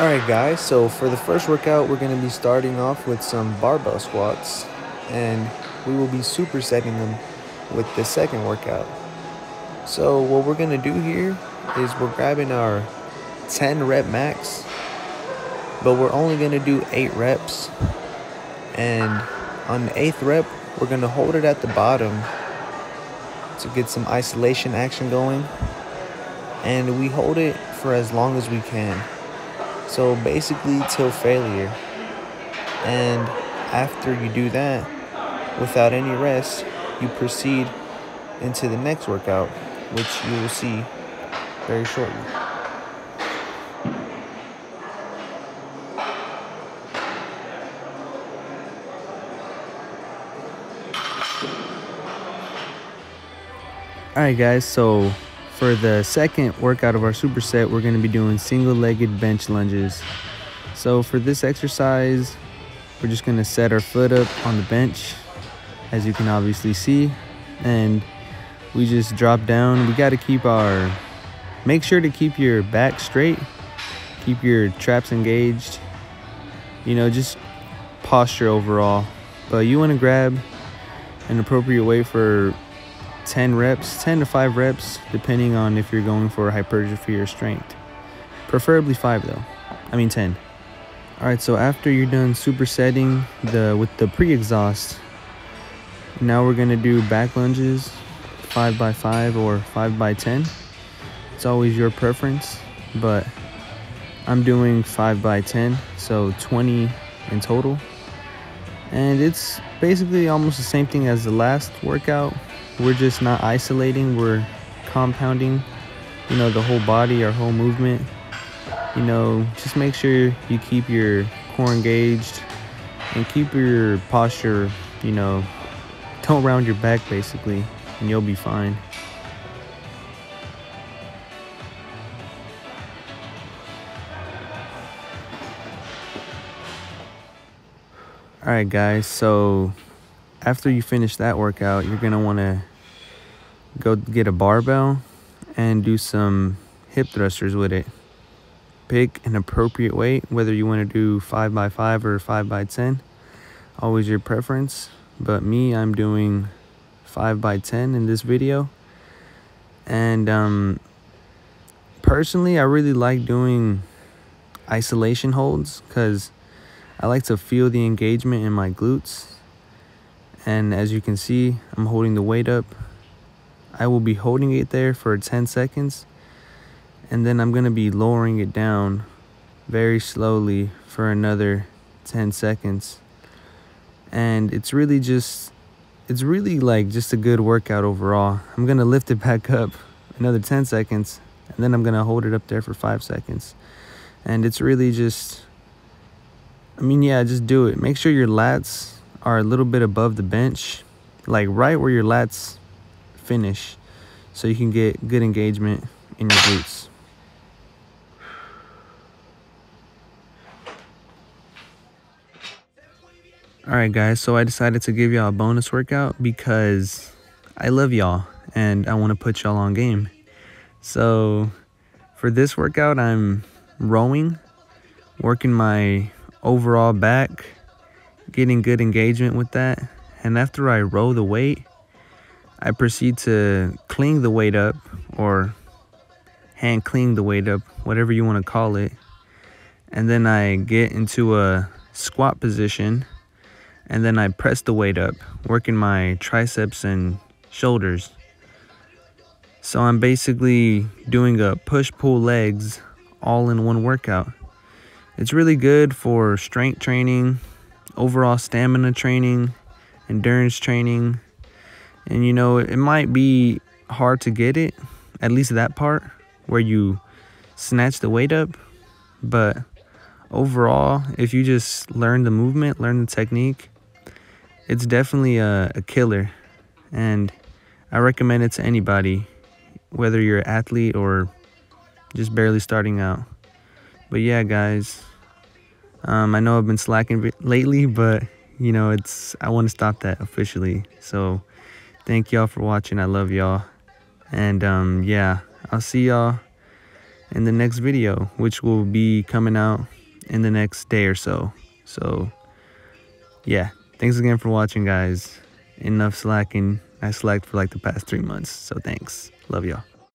Alright guys, so for the first workout, we're going to be starting off with some barbell squats. And we will be supersetting them with the second workout. So what we're going to do here is we're grabbing our 10 rep max. But we're only going to do 8 reps. And on the 8th rep, we're going to hold it at the bottom to get some isolation action going. And we hold it for as long as we can. So basically, till failure. And after you do that, without any rest, you proceed into the next workout, which you will see very shortly. Alright guys, so for the second workout of our superset, we're going to be doing single-legged bench lunges. So for this exercise, we're just going to set our foot up on the bench, as you can obviously see, and we just drop down. We got to keep our, make sure to keep your back straight, keep your traps engaged, you know, just posture overall. But you want to grab an appropriate weight for 10 reps, 10 to 5 reps, depending on if you're going for hypertrophy or strength. Preferably 5 though. I mean 10. Alright, so after you're done supersetting the with the pre-exhaust, now we're gonna do back lunges, 5 by 5 or 5 by 10 It's always your preference, but I'm doing 5 by 10 so 20 in total. And it's basically almost the same thing as the last workout, we're just not isolating we're compounding you know the whole body our whole movement. You know just make sure you keep your core engaged and keep your posture you know don't round your back basically and you'll be fine. All right guys so after you finish that workout you're gonna want to go get a barbell and do some hip thrusters with it. Pick an appropriate weight, whether you want to do 5 by 5 or 5 by 10 Always your preference. But me, I'm doing 5 by 10 in this video. And um, personally, I really like doing isolation holds because I like to feel the engagement in my glutes. And as you can see, I'm holding the weight up I will be holding it there for 10 seconds and then I'm going to be lowering it down very slowly for another 10 seconds. And it's really just, it's really like just a good workout overall. I'm to lift it back up another 10 seconds and then I'm to hold it up there for five seconds. And it's really just, I mean, yeah, just do it. Make sure your lats are a little bit above the bench, like right where your lats finish so you can get good engagement in your glutes. Alright guys, so I decided to give y'all a bonus workout because I love y'all and I want to put y'all on game. So for this workout, I'm rowing, working my overall back, getting good engagement with that. And after I row the weight, I proceed to clean the weight up or hang clean the weight up, whatever you want to call it. And then I get into a squat position and then I press the weight up, working my triceps and shoulders. So I'm basically doing a push pull legs all in one workout. It's really good for strength training, overall stamina training, endurance training, and you know, it might be hard to get it, at least that part where you snatch the weight up. But overall, if you just learn the movement, learn the technique, it's definitely a, a killer. And I recommend it to anybody, whether you're an athlete or just barely starting out. But yeah, guys, um, I know I've been slacking lately, but you know, it's I want to stop that officially. So Thank y'all for watching. I love y'all. And um, yeah, I'll see y'all in the next video, which will be coming out in the next day or so. So, yeah, thanks again for watching, guys. Enough slacking. I slacked for like the past three months, so thanks. Love y'all.